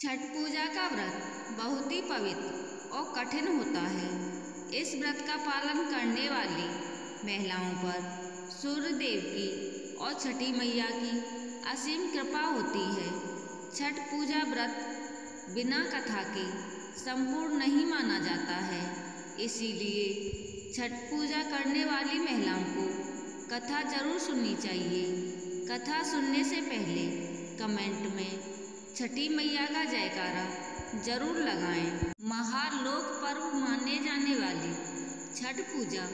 छठ पूजा का व्रत बहुत ही पवित्र और कठिन होता है। इस व्रत का पालन करने वाली महिलाओं पर सूर्य देव की और छठी मैया की असीम कृपा होती है। छठ पूजा व्रत बिना कथा के संपूर्ण नहीं माना जाता है। इसीलिए छठ पूजा करने वाली महिलाओं को कथा ज़रूर सुननी चाहिए। कथा सुनने से पहले कमेंट में छठी मैया का जयकारा ज़रूर लगाएँ। महालोक पर्व माने जाने वाली छठ पूजा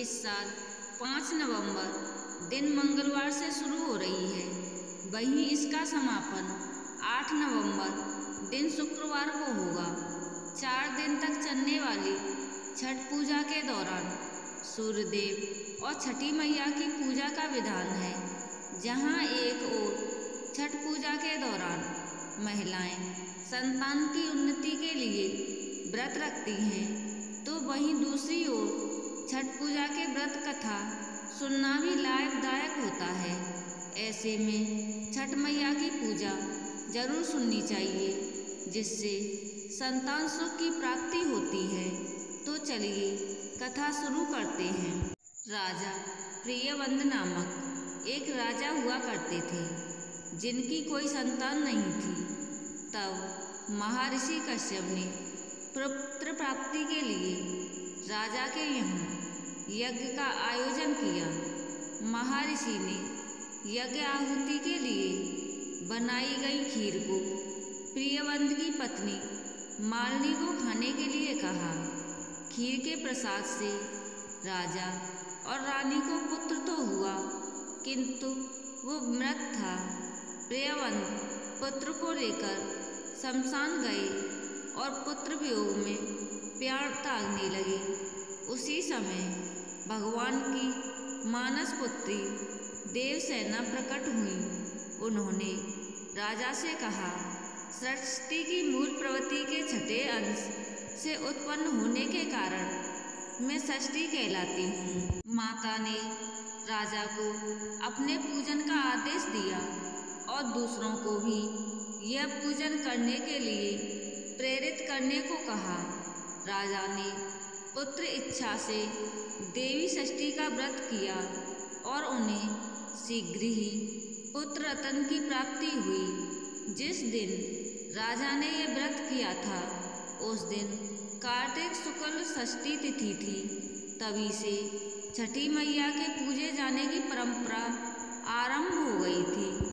इस साल 5 नवंबर, दिन मंगलवार से शुरू हो रही है वहीं इसका समापन 8 नवंबर, दिन शुक्रवार को होगा चार दिन तक चलने वाली छठ पूजा के दौरान सूर्यदेव और छठी मैया की पूजा का विधान है, जहाँ एक ओर छठ पूजा के दौरान महिलाएँ संतान की उन्नति के लिए व्रत रखती हैं तो वहीं दूसरी ओर छठ पूजा के व्रत कथा सुनना भी लाभदायक होता है। ऐसे में छठ मैया की पूजा ज़रूर सुननी चाहिए, जिससे संतान सुख की प्राप्ति होती है। तो चलिए कथा शुरू करते हैं। राजा प्रियवंद नामक एक राजा हुआ करते थे, जिनकी कोई संतान नहीं थी। तब महर्षि कश्यप ने पुत्र प्राप्ति के लिए राजा के यहाँ यज्ञ का आयोजन किया। महर्षि ने यज्ञ आहुति के लिए बनाई गई खीर को प्रियवंत की पत्नी मालिनी को खाने के लिए कहा। खीर के प्रसाद से राजा और रानी को पुत्र तो हुआ, किंतु वो मृत था, प्रियवंत। पुत्र को लेकर शमशान गए और पुत्र वियोग में प्यार तागने लगे। उसी समय भगवान की मानस पुत्री देवसेना प्रकट हुई। उन्होंने राजा से कहा, सृष्टि की मूल प्रवृत्ति के छठे अंश से उत्पन्न होने के कारण मैं षष्ठी कहलाती हूँ। माता ने राजा को अपने पूजन का आदेश दिया। और दूसरों को भी यह पूजन करने के लिए प्रेरित करने को कहा। राजा ने पुत्र इच्छा से देवी षष्ठी का व्रत किया और उन्हें शीघ्र ही पुत्र रतन की प्राप्ति हुई। जिस दिन राजा ने यह व्रत किया था, उस दिन कार्तिक शुक्ल षष्ठी तिथि थी। तभी से छठी मैया के पूजे जाने की परंपरा आरंभ हो गई थी।